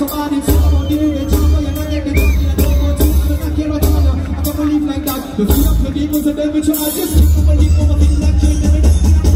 Somebody on you, I I don't I can't believe like that. The fear of the demons, the devil, so I just can't believe all the things.